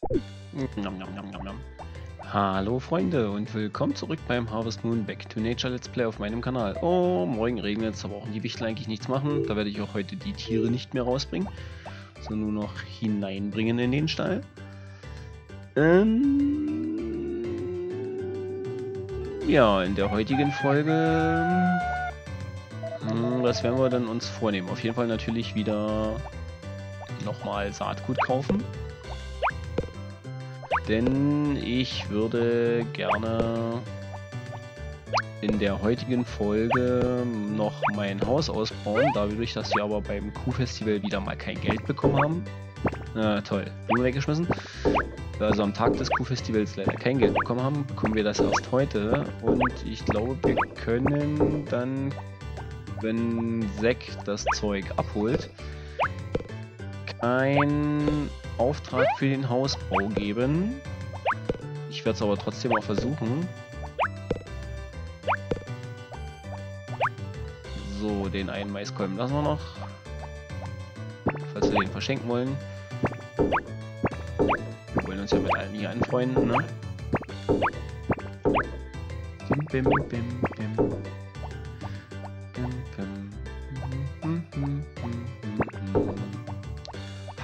Nom, nom, nom, nom, nom. Hallo Freunde und willkommen zurück beim Harvest Moon Back to Nature Let's Play auf meinem Kanal. Oh, morgen regnet es, aber auch die Wichtel eigentlich nichts machen. Da werde ich auch heute die Tiere nicht mehr rausbringen, sondern nur noch hineinbringen in den Stall. Ähm, ja, in der heutigen Folge... Hm, was werden wir dann uns vornehmen? Auf jeden Fall natürlich wieder nochmal Saatgut kaufen. Denn ich würde gerne in der heutigen Folge noch mein Haus ausbauen, dadurch, dass wir aber beim Kuhfestival wieder mal kein Geld bekommen haben. Na toll, Blumen weggeschmissen. Also am Tag des Kuhfestivals leider kein Geld bekommen haben, bekommen wir das erst heute. Und ich glaube, wir können dann, wenn Zack das Zeug abholt, kein Auftrag für den Hausbau geben. Ich werde es aber trotzdem auch versuchen. So, den einen Maiskolben lassen wir noch. Falls wir den verschenken wollen. Wir wollen uns ja mit allen hier anfreunden, ne? Bim, bim, bim. Bim,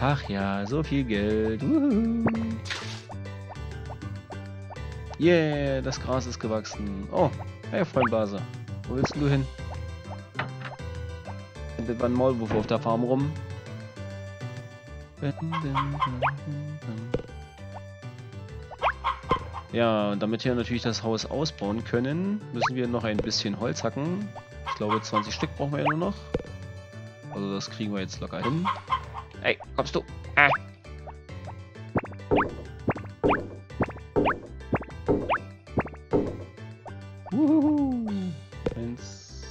Ach ja, so viel Geld. Uhu. Yeah, das Gras ist gewachsen. Oh, hey Freund Base. Wo willst du hin? Mit ein Maulwurf auf der Farm rum. Ja, und damit wir natürlich das Haus ausbauen können, müssen wir noch ein bisschen Holz hacken. Ich glaube 20 Stück brauchen wir ja nur noch. Also das kriegen wir jetzt locker hin. Ey, kommst du? Ah. Eins.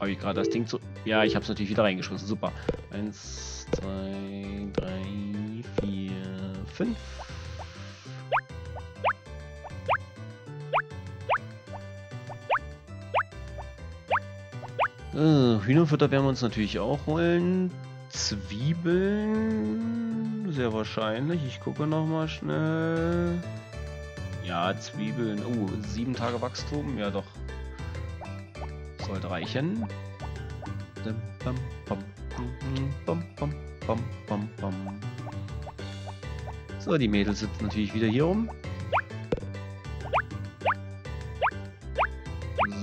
Habe ich gerade das Ding zu... Ja, ich habe es natürlich wieder reingeschmissen. Super. Eins, zwei, drei, vier, fünf. Äh, Hühnerfutter werden wir uns natürlich auch holen. Zwiebeln, sehr wahrscheinlich. Ich gucke noch mal schnell. Ja, Zwiebeln. Oh, sieben Tage Wachstum. Ja, doch. Sollte reichen. So, die Mädels sitzen natürlich wieder hier rum.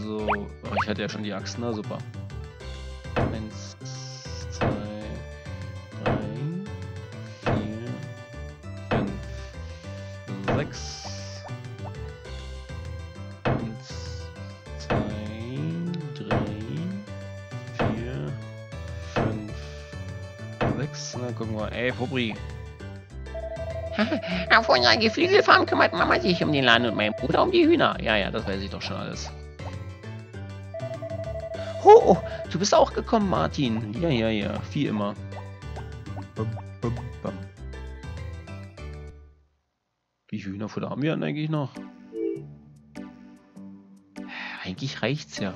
So, ich hatte ja schon die Axt, na super. Sechs. Na, gucken wir. Ey, Pobri. Auf unserer Geflügelfarm kümmert Mama sich um den Laden und mein Bruder um die Hühner. Ja, ja, das weiß ich doch schon alles. Oh, du bist auch gekommen, Martin. Ja, ja, ja, wie immer. Bum, bum, bum. Wie viel Hühnerfutter haben wir denn eigentlich noch? Eigentlich reicht's ja.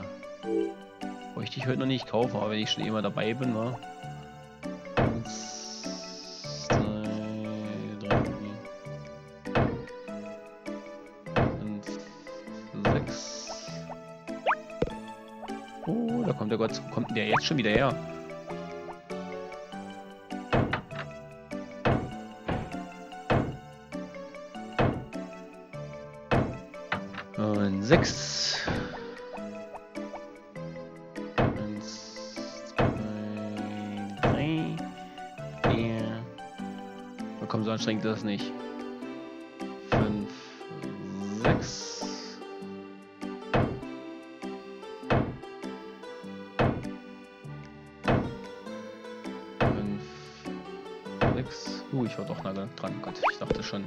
Bräuchte ich heute noch nicht kaufen, aber wenn ich schon immer dabei bin, ne? Gott. Wo kommt denn der jetzt schon wieder her? Und sechs. Drei, vier. Komm, so anstrengend ist das nicht. Nah dran. Gott, ich dachte schon,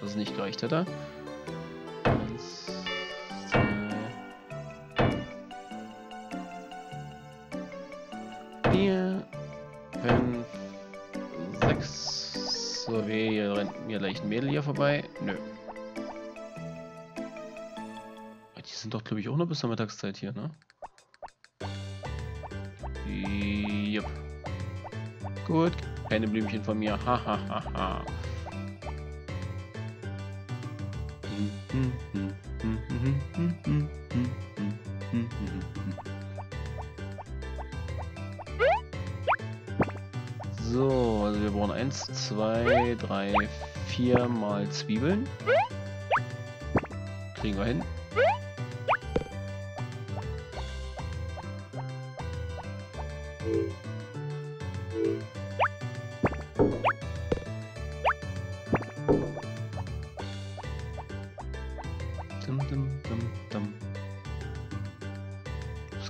dass es nicht gereicht hätte. Mir gleich Mädel hier vorbei. Nö. Die sind doch, glaube ich, auch noch bis zur Mittagszeit hier, ne? Jupp. Gut. Keine Blümchen von mir. Ha ha ha ha. So, also wir brauchen 1, 2, 3, 4 mal Zwiebeln. Kriegen wir hin.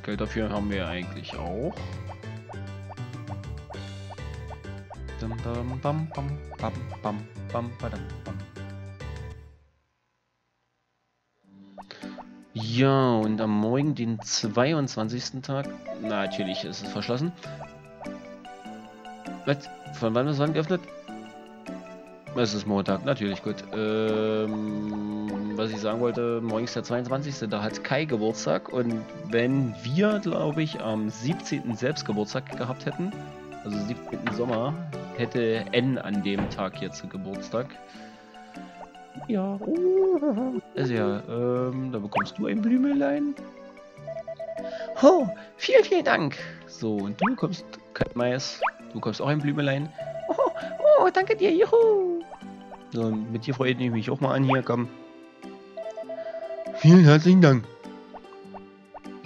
Geld dafür haben wir eigentlich auch. Ja, und am Morgen, den 22. Tag, natürlich ist es verschlossen. Was? Von wann bis wann geöffnet? Es ist Montag, natürlich, gut. Ähm, was ich sagen wollte, morgen ist der 22. Da hat Kai Geburtstag und wenn wir, glaube ich, am 17. selbst Geburtstag gehabt hätten, also 17. Sommer, hätte N an dem Tag jetzt Geburtstag. Ja, also ja, ähm, da bekommst du ein Blümelein. Oh, vielen, vielen Dank. So, und du bekommst kein Mais. Du bekommst auch ein Blümelein. Oh, oh, danke dir, juhu. So, mit dir freue ich mich auch mal an hier, komm. Vielen herzlichen Dank.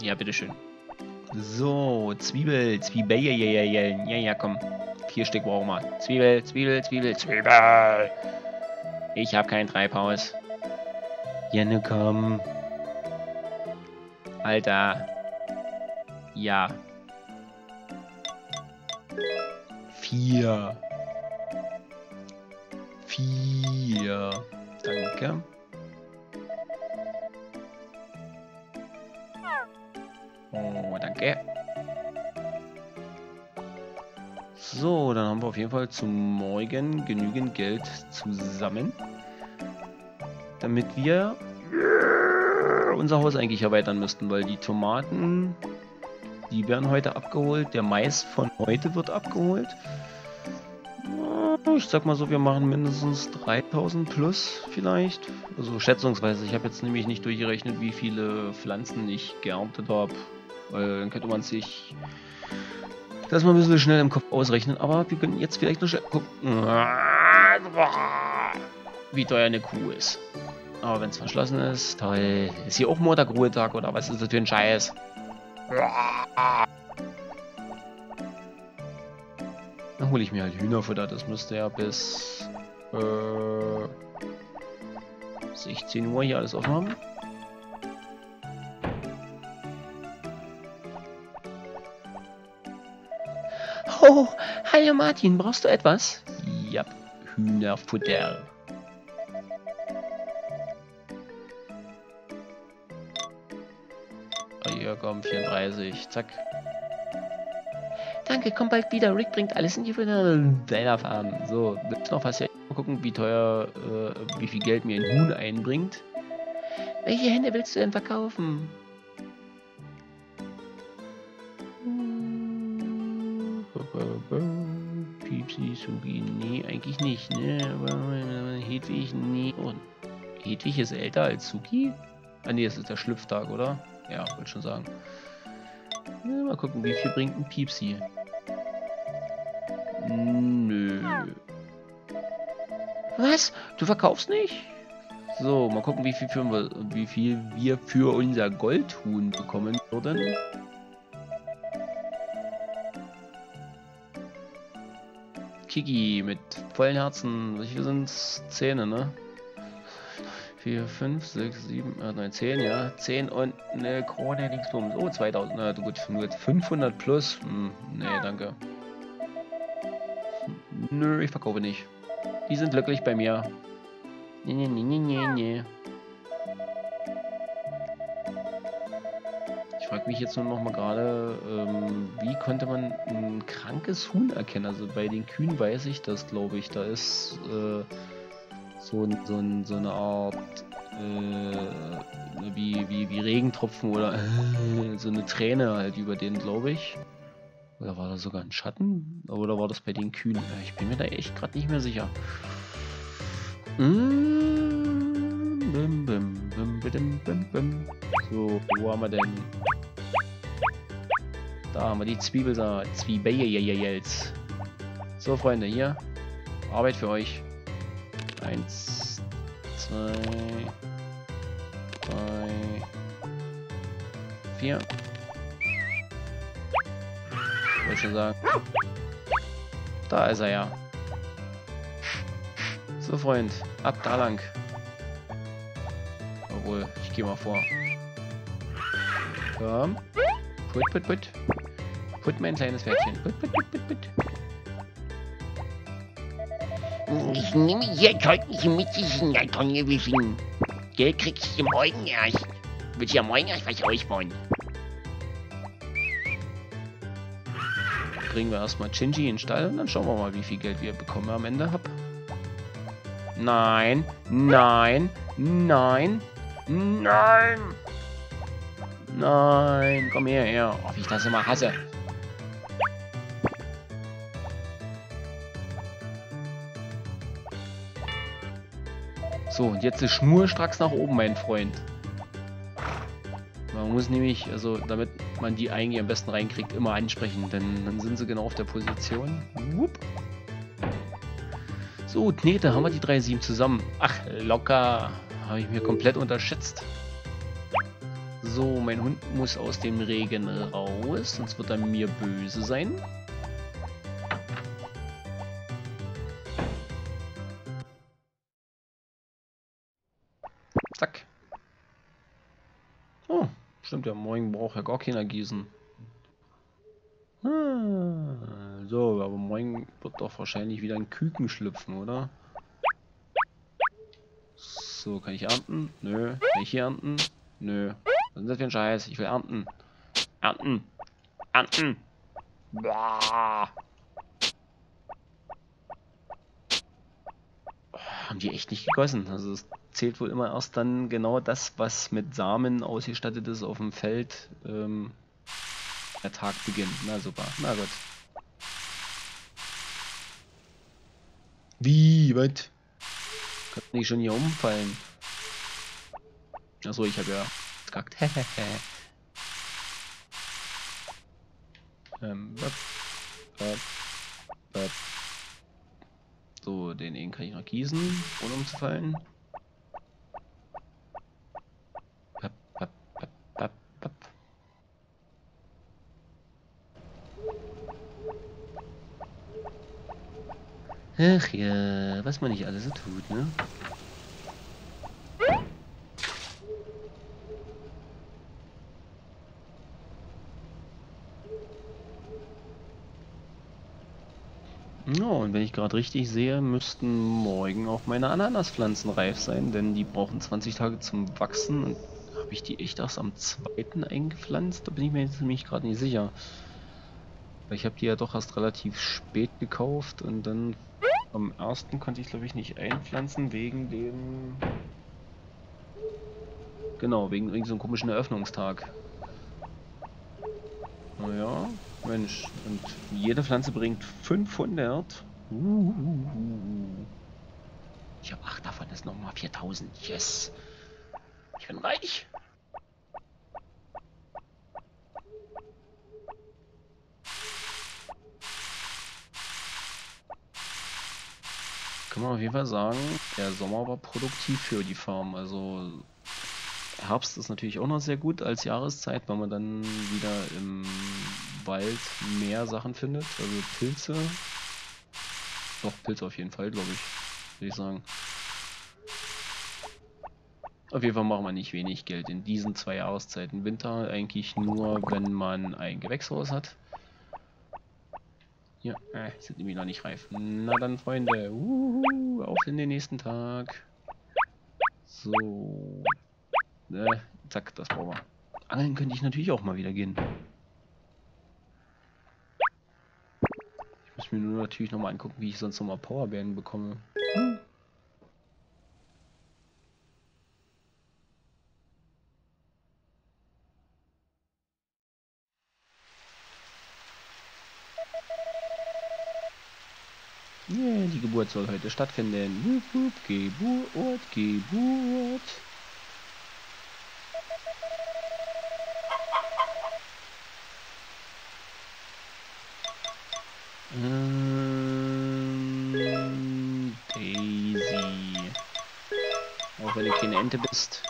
Ja, bitteschön. So, Zwiebel, Zwiebel, ja, ja, ja, ja, ja, komm. Vier Stück brauchen wir. Zwiebel, Zwiebel, Zwiebel, Zwiebel. Ich habe kein Treibhaus. Jenne, komm. Alter. Ja. Vier. Vier. Danke. Oh, danke. So, dann haben wir auf jeden Fall zum Morgen genügend Geld zusammen, damit wir unser Haus eigentlich erweitern müssten, weil die Tomaten, die werden heute abgeholt, der Mais von heute wird abgeholt. Ich sag mal so, wir machen mindestens 3000 plus vielleicht. Also schätzungsweise. Ich habe jetzt nämlich nicht durchgerechnet, wie viele Pflanzen ich geerntet habe. Weil dann könnte man sich das mal ein bisschen schnell im Kopf ausrechnen. Aber wir können jetzt vielleicht noch schnell gucken, wie teuer eine Kuh ist. Aber wenn es verschlossen ist, toll. Ist hier auch Montag Ruhetag oder was ist das für ein Scheiß? Dann hole ich mir halt Hühnerfutter. Das müsste ja bis äh, 16 Uhr hier alles offen haben. Oh, hallo Martin, brauchst du etwas? Ja, Hühnerfutter. Ah, Hier komm, 34, zack. Danke, komm bald wieder. Rick bringt alles in die Wälder fahren. So, du noch was hier mal gucken, wie teuer, äh, wie viel Geld mir ein Huhn einbringt? Welche Hände willst du denn verkaufen? Piepsi, Sugi, nee, eigentlich nicht, ne? Aber äh, Hedwig, nee. Und Hedwig ist älter als Suki? Ah, nee, das ist der Schlüpftag, oder? Ja, wollte schon sagen. Ja, mal gucken, wie viel bringt ein Piepsi? Nö. Was? Du verkaufst nicht? So, mal gucken, wie viel, für, wie viel wir für unser Goldhuhn bekommen würden. Kiki mit vollen Herzen. Wie viel sind's? Zähne, ne? 4, 5, 6, 7, 8, 9, 10, ja. 10 und eine Krone linksrum. Oh, 2000. Na gut, nur 500 plus. Hm, nee, danke. Hm, Nö, ich verkaufe nicht. Die sind glücklich bei mir. Nee, nee, nee, nee, nee. Frage mich jetzt nur noch mal gerade, ähm, wie konnte man ein krankes Huhn erkennen? Also bei den Kühen weiß ich das, glaube ich. Da ist äh, so, so, so eine Art äh, wie, wie, wie Regentropfen oder so eine Träne halt über den, glaube ich. Oder war da sogar ein Schatten? Oder war das bei den Kühen? Ich bin mir da echt gerade nicht mehr sicher. Mm, bim, bim, bim, bim, bim, bim. So, wo haben wir denn? Da haben wir die Zwiebelsaat. Zwiebeljeljeljelz. So, Freunde, hier. Arbeit für euch. Eins, zwei, drei, vier. Wollte schon sagen. Da ist er ja. So, Freund. Ab da lang. Obwohl, ich gehe mal vor. Komm. Put, put, put. Put, mein kleines Pferdchen. Put, put, put, put, put. Ich nehme heute nicht mit in der Tonne wischen. Geld kriegst du morgen erst. Willst du ja morgen erst was ausbauen? Bringen wir erstmal Shinji in den Stall und dann schauen wir mal, wie viel Geld wir bekommen am Ende hab. Nein, nein, nein, nein. Nein, komm her, her. Oh, wie ich das immer hasse. So, und jetzt ist schnurstracks nach oben, mein Freund. Man muss nämlich, also damit man die eigentlich am besten reinkriegt, immer ansprechen, denn dann sind sie genau auf der Position. Whoop. So, Knete, haben wir die 3-7 zusammen. Ach, locker. Habe ich mir komplett unterschätzt. So, mein Hund muss aus dem Regen raus, sonst wird er mir böse sein. Zack. Oh, stimmt ja, morgen braucht ja gar keiner gießen. Ah, so, aber morgen wird doch wahrscheinlich wieder ein Küken schlüpfen, oder? So, kann ich ernten? Nö. Kann ich hier ernten? Nö. Was ist das für ein Scheiß? Ich will ernten. Ernten. Ernten. Boah. Haben die echt nicht gegossen. Also es zählt wohl immer erst dann genau das, was mit Samen ausgestattet ist auf dem Feld. Ähm, der Tag beginnt. Na super. Na gut. Wie? Was? Kann nicht schon hier umfallen. Achso, ich habe ja gekackt. ähm, bap, bap, bap. So, den einen kann ich noch gießen, ohne umzufallen. Ach ja, was man nicht alles so tut, ne? Ja, und wenn ich gerade richtig sehe, müssten morgen auch meine Ananaspflanzen reif sein, denn die brauchen 20 Tage zum Wachsen. Und habe ich die echt erst am zweiten eingepflanzt? Da bin ich mir jetzt nämlich gerade nicht sicher. Ich habe die ja doch erst relativ spät gekauft und dann am ersten konnte ich glaube ich nicht einpflanzen wegen dem... Genau, wegen irgendeinem so einem komischen Eröffnungstag. Naja, Mensch, und jede Pflanze bringt 500. Ich habe 8 davon, das ist nochmal 4000. Yes. Ich bin reich. Kann man auf jeden Fall sagen, der Sommer war produktiv für die Farm. Also Herbst ist natürlich auch noch sehr gut als Jahreszeit, weil man dann wieder im Wald mehr Sachen findet. Also Pilze. Doch, Pilze auf jeden Fall, glaube ich. Würde ich sagen. Auf jeden Fall machen wir nicht wenig Geld in diesen zwei Jahreszeiten. Winter eigentlich nur, wenn man ein Gewächshaus hat. Ja, äh, sind nämlich noch nicht reif. Na dann, Freunde. Uhuhu, auf in den nächsten Tag. So. Äh, zack, das brauchen wir. Angeln könnte ich natürlich auch mal wieder gehen. mir nur natürlich nochmal angucken, wie ich sonst nochmal Powerbeeren bekomme. Hm. Yeah, die Geburt soll heute stattfinden. Wup, wup, Geburt, Geburt. Ente bist.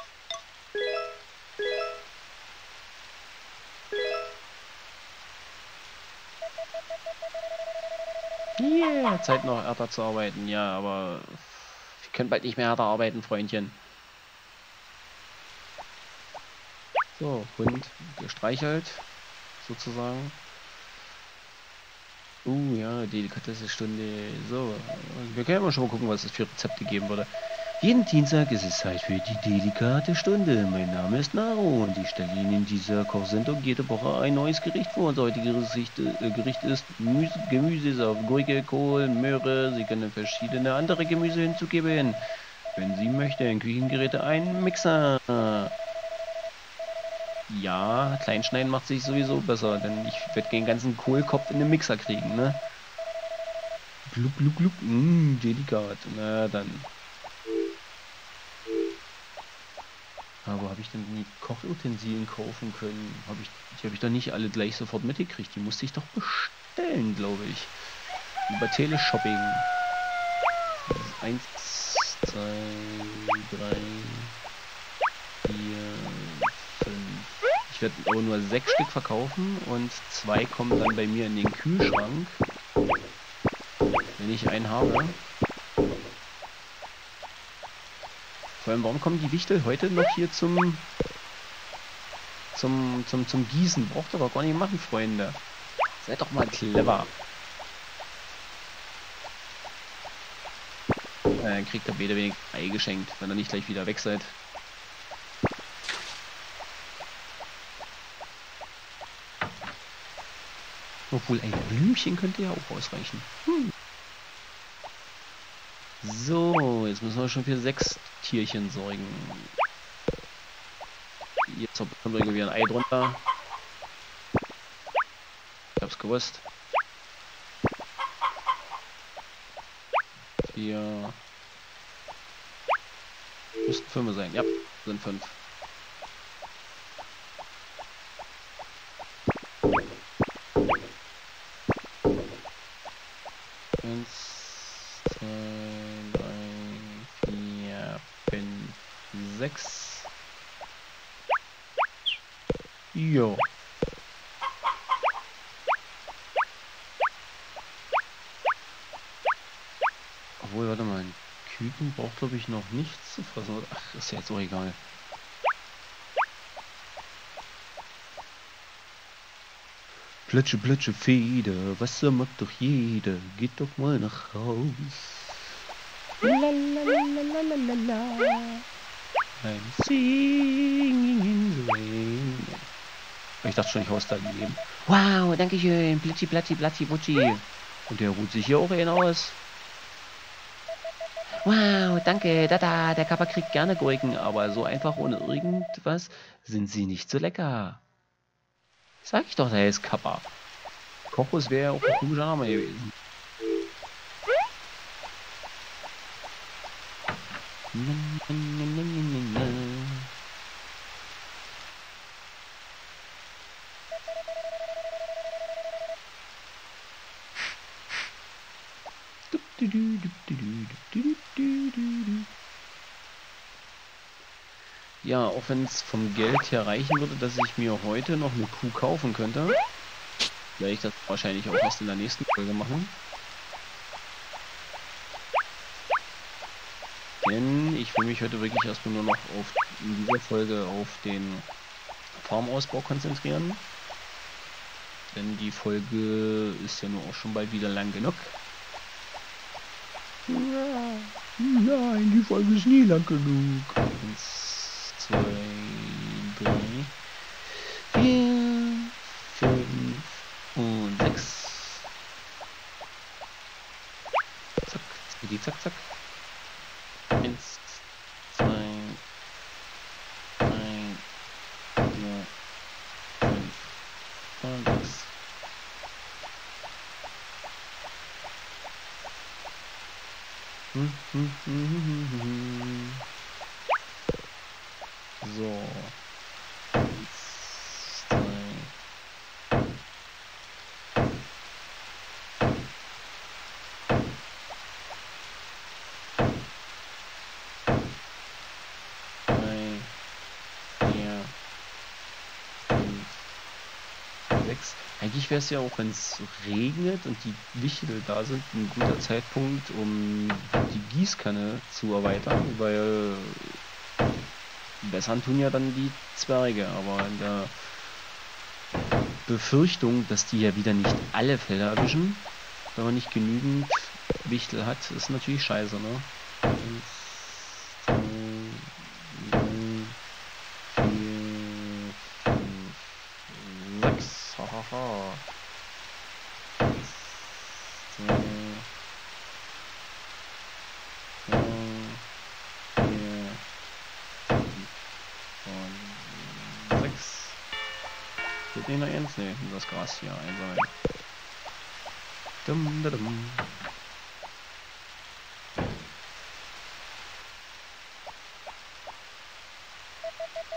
Yeah, Zeit noch härter zu arbeiten. Ja, aber wir können bald nicht mehr härter arbeiten, Freundchen. So, Hund gestreichelt, sozusagen. Uh, ja, Delikatesse-Stunde. So, wir können ja schon mal gucken, was es für Rezepte geben würde. Jeden Dienstag ist es Zeit für die delikate Stunde. Mein Name ist Naro und ich stelle Ihnen in dieser Kochsendung jede Woche ein neues Gericht vor. Unser heutiges Gericht, äh, Gericht ist Gemüse, Gemüsesaft, Gurke, Kohl, Möhre. Sie können verschiedene andere Gemüse hinzugeben. Wenn Sie möchten, Küchengeräte, ein Mixer. Ja, Kleinschneiden macht sich sowieso besser, denn ich werde den ganzen Kohlkopf in den Mixer kriegen, ne? Gluck, gluck, gluck. Mmm, delikat. Na dann. Aber habe ich denn die Kochutensilien kaufen können? Habe ich, die habe ich doch nicht alle gleich sofort mitgekriegt. Die musste ich doch bestellen, glaube ich. Über Teleshopping. Eins, zwei, drei, vier, fünf. Ich werde aber nur sechs Stück verkaufen und zwei kommen dann bei mir in den Kühlschrank. Wenn ich einen habe. Vor allem, warum kommen die Wichtel heute noch hier zum zum zum zum Gießen? Braucht ihr doch gar nicht machen, Freunde. Seid doch mal clever. Dann kriegt er weder wenig Ei geschenkt, wenn er nicht gleich wieder weg seid. Obwohl ein Blümchen könnte ja auch ausreichen. Hm. So, jetzt müssen wir schon für sechs Tierchen sorgen. Jetzt kommt irgendwie ein Ei drunter. Ich hab's gewusst. Vier. Müssten fünf sein. Ja, sind fünf. Ich noch nichts zu fressen. Ach, ist ja jetzt auch egal. Plötsche, plötsche, Feder, Wasser mag doch jeder, geht doch mal nach Haus. I'm singing in the rain. Ich dachte schon, ich haus da gegeben. Wow, danke schön, Plitschi, Platzi, Platzi, Butschi. Und der ruht sich hier auch ein aus. Wow, danke, Dada, der Kappa kriegt gerne Gurken, aber so einfach ohne irgendwas sind sie nicht so lecker. Sag ich doch, der ist Kappa. Kochus wäre auch ein komischer Name gewesen. Na, na, na, na, na, na. Dup, du, du, dup, du, du, dup, du, du, du, du. Ja, auch wenn es vom Geld her reichen würde, dass ich mir heute noch eine Kuh kaufen könnte, werde ich das wahrscheinlich auch erst in der nächsten Folge machen. Denn ich will mich heute wirklich erstmal nur noch auf in dieser Folge auf den Farmausbau konzentrieren. Denn die Folge ist ja nur auch schon bald wieder lang genug. Nein, die Folge ist nie lang genug. Eins, zwei, drei, vier, fünf und sechs. Zack, zack, zack. Eins, zwei, drei, vier, fünf und sechs. So. Eins, zwei. drei, vier, sechs. Eigentlich wäre es ja auch, wenn es regnet und die Wichtel da sind, ein guter Zeitpunkt, um die Gießkanne zu erweitern, weil bessern tun ja dann die Zwerge, aber in der Befürchtung, dass die ja wieder nicht alle Felder erwischen, wenn man nicht genügend Wichtel hat, ist natürlich scheiße, ne? Eins, das hier einsammeln. Dum, da, dum.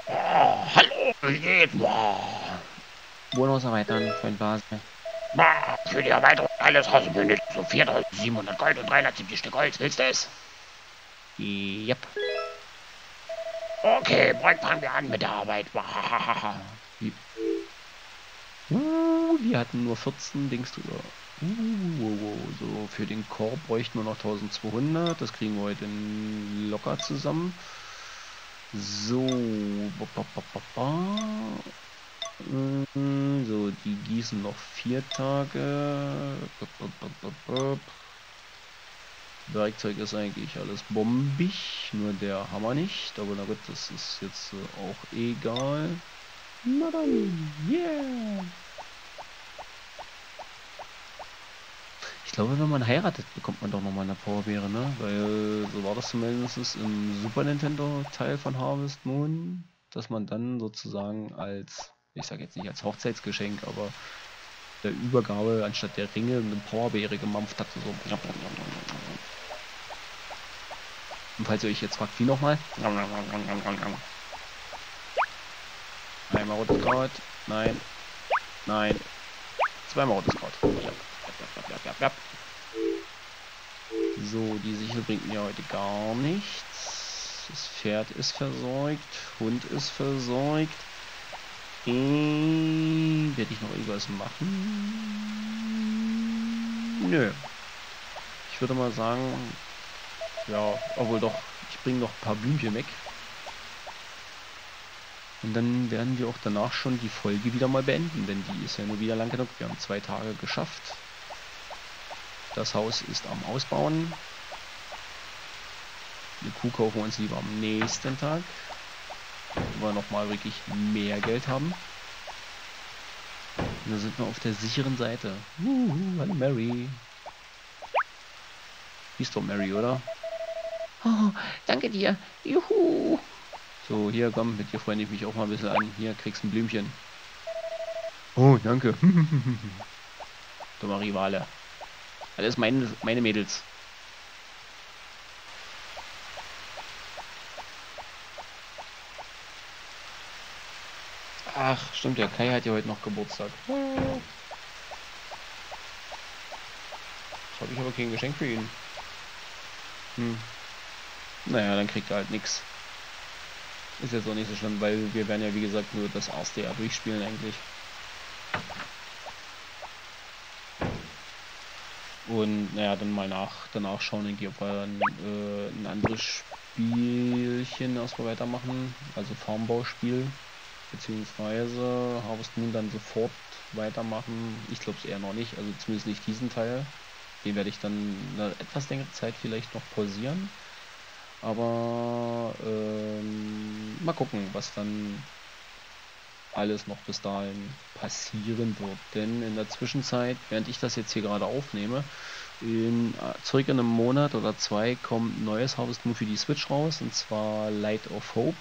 Oh, hallo, wie geht's? Wohnhaus erweitern, Freund Basel. Boah, für die Erweiterung alles hast du benötigt so 4700 Gold und 370 Stück Holz. Willst du es? Yep. Okay, bald fangen wir an mit der Arbeit. Uh, wir hatten nur 14 Dings drüber. Uh, so, für den Korb bräuchten wir noch 1200. Das kriegen wir heute locker zusammen. So. Mm, So, die gießen noch vier Tage. Werkzeug ist eigentlich alles bombig, nur der Hammer nicht. Aber na gut, das ist jetzt auch egal. Na dann, yeah! Ich glaube, wenn man heiratet, bekommt man doch nochmal eine Powerbeere, ne? Weil so war das zumindest im Super Nintendo Teil von Harvest Moon, dass man dann sozusagen als, ich sage jetzt nicht als Hochzeitsgeschenk, aber der Übergabe anstatt der Ringe eine Powerbeere gemampft hat. So. Und falls ihr euch jetzt fragt, wie nochmal? Einmal rotes Kraut. Nein. Nein. Zweimal rotes Kraut. So, die Sichel bringt mir heute gar nichts. Das Pferd ist versorgt. Hund ist versorgt. Äh, Werde ich noch irgendwas machen? Nö. Ich würde mal sagen, ja, obwohl doch, ich bringe noch ein paar Blümchen weg. Und dann werden wir auch danach schon die Folge wieder mal beenden, denn die ist ja nur wieder lang genug. Wir haben zwei Tage geschafft. Das Haus ist am Ausbauen. Eine Kuh kaufen wir uns lieber am nächsten Tag. Wenn wir nochmal wirklich mehr Geld haben. Und da sind wir auf der sicheren Seite. Uhu, hallo Mary. Hieß doch Mary, oder? Oh, danke dir. Juhu. So, hier, komm, mit dir freue ich mich auch mal ein bisschen an. Hier, kriegst ein Blümchen. Oh, danke. Dummer Rivale. Alles meine, meine Mädels. Ach, stimmt ja, Kai hat ja heute noch Geburtstag. Jetzt habe ich aber kein Geschenk für ihn. Hm. Naja, dann kriegt er halt nichts. Ist jetzt auch nicht so schlimm, weil wir werden ja wie gesagt nur das erste Jahr durchspielen eigentlich. Und naja, dann mal nach, danach schauen, irgendwie, ob wir ein, äh, ein anderes Spielchen erstmal weitermachen. Also Farmbauspiel. Beziehungsweise Harvest Moon dann sofort weitermachen. Ich glaube es eher noch nicht, also zumindest nicht diesen Teil. Den werde ich dann eine etwas längere Zeit vielleicht noch pausieren. Aber ähm, mal gucken, was dann alles noch bis dahin passieren wird. Denn in der Zwischenzeit, während ich das jetzt hier gerade aufnehme, in äh, circa einem Monat oder zwei kommt ein neues Harvest für die Switch raus, und zwar Light of Hope.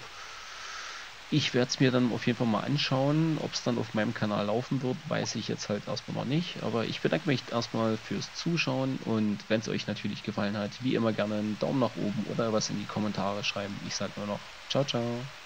Ich werde es mir dann auf jeden Fall mal anschauen. Ob es dann auf meinem Kanal laufen wird, weiß ich jetzt halt erstmal noch nicht. Aber ich bedanke mich erstmal fürs Zuschauen und wenn es euch natürlich gefallen hat, wie immer gerne einen Daumen nach oben oder was in die Kommentare schreiben. Ich sage nur noch ciao, ciao.